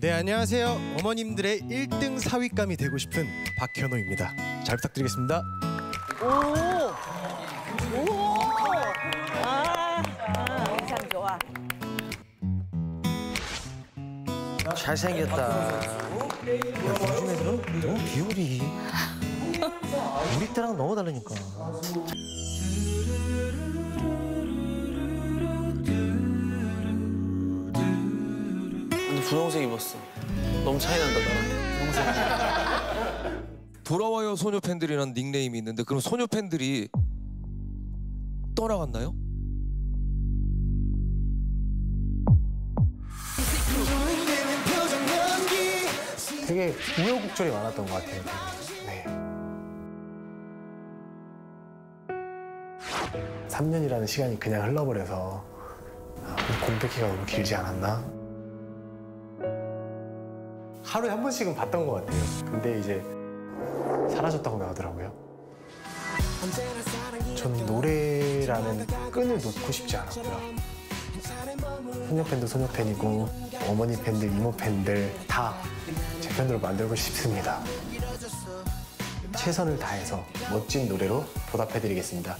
네 안녕하세요 어머님들의 1등 사윗감이 되고 싶은 박현호입니다 잘 부탁드리겠습니다 오! 오! 아, 아, 인상 좋아. 잘생겼다. 야, 요즘 애들은 너무 비율이 우리 때랑 너무 다르니까. 분홍색 입었어. 너무 차이 난다 나랑. 돌아와요 소녀 팬들이라는 닉네임이 있는데 그럼 소녀 팬들이 떠나갔나요? 되게 우여곡절이 많았던 것 같아요 네. 3년이라는 시간이 그냥 흘러버려서 아, 공백기가 너무 길지 않았나? 하루에 한 번씩은 봤던 것 같아요 근데 이제 사라졌다고 나오더라고요 전 노래라는 끈을 놓고 싶지 않았고요 소녀 팬도 소녀 팬이고 어머니 팬들, 이모 팬들 다제 편으로 만들고 싶습니다. 최선을 다해서 멋진 노래로 보답해드리겠습니다.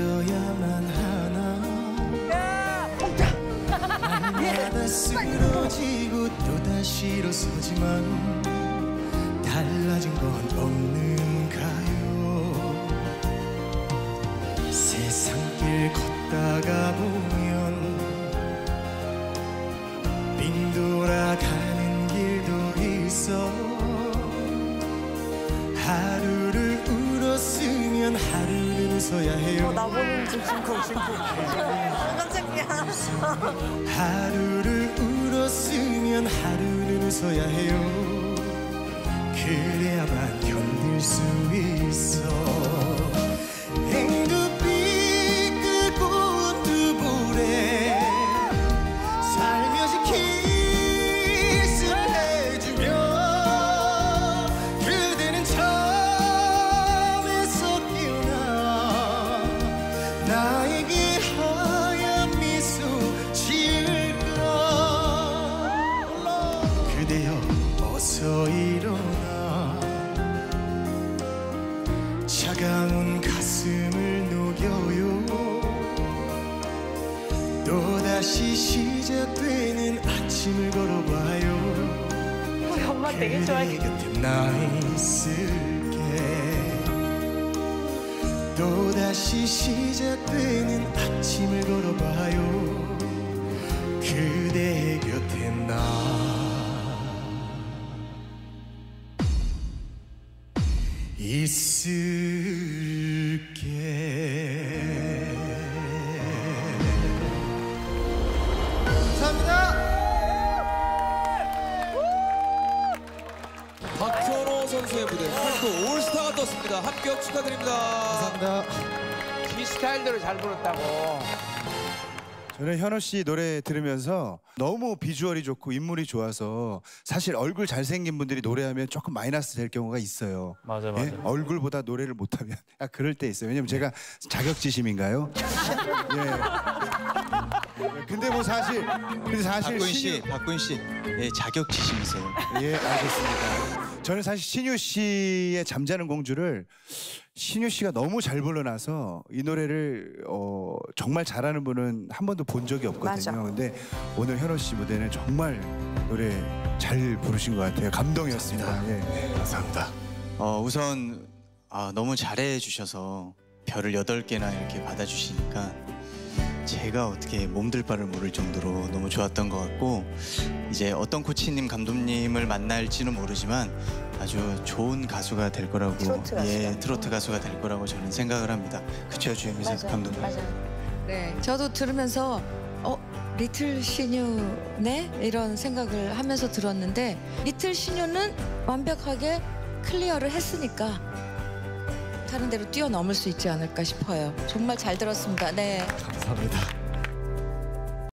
잊어야만 하나? 날마다 쓰러지고 또다시 일어서지만 달라진 건 없는가요? 세상 길 걷다가 웃어야 해요 나 보는 중 심쿵, 심쿵. 깜짝이야. 하루를 울었으면 하루는 웃어야 해요 그래야만 견딜 수 있어 또다시 시작되는 아침을 걸어봐요. 우리 엄마 되게 좋아해. 곁에 나 있을게. 또다시 시작되는 아침을 걸어봐요. 그대 곁에 나. 있을 선수의 무대 폴크 올스타가 떴습니다. 합격 축하드립니다. 감사합니다 이 스타일대로 잘 불렀다고. 저는 현호 씨 노래 들으면서 너무 비주얼이 좋고 인물이 좋아서 사실 얼굴 잘생긴 분들이 노래하면 조금 마이너스 될 경우가 있어요. 맞아 예? 얼굴보다 노래를 못하면 아, 그럴 때 있어요. 왜냐면 제가 자격지심인가요? 예. 근데 뭐 사실 근데 사실 박군 씨, 신유, 박군 씨, 예, 자격지심이세요. 예 알겠습니다. 저는 사실 신유 씨의 잠자는 공주를 신유 씨가 너무 잘 불러놔서 이 노래를 어, 정말 잘하는 분은 한 번도 본 적이 없거든요. 맞아. 근데 오늘 현호 씨 무대는 정말 노래 잘 부르신 것 같아요. 감동이었습니다. 예. 감사합니다 어, 우선 아, 너무 잘해 주셔서 별을 여덟 개나 이렇게 받아주시니까 제가 어떻게 몸둘 바를 모를 정도로 너무 좋았던 것 같고 이제 어떤 코치님 감독님을 만날지는 모르지만 아주 좋은 가수가 될 거라고 트로트 가수가. 예 트로트 가수가 될 거라고 저는 생각을 합니다. 그쵸 주현미 감독님. 네, 저도 들으면서 어 little 신유네 이런 생각을 하면서 들었는데 little 신유는 완벽하게 클리어를 했으니까 생각하는 대로 뛰어넘을 수 있지 않을까 싶어요. 정말 잘 들었습니다. 네. 감사합니다.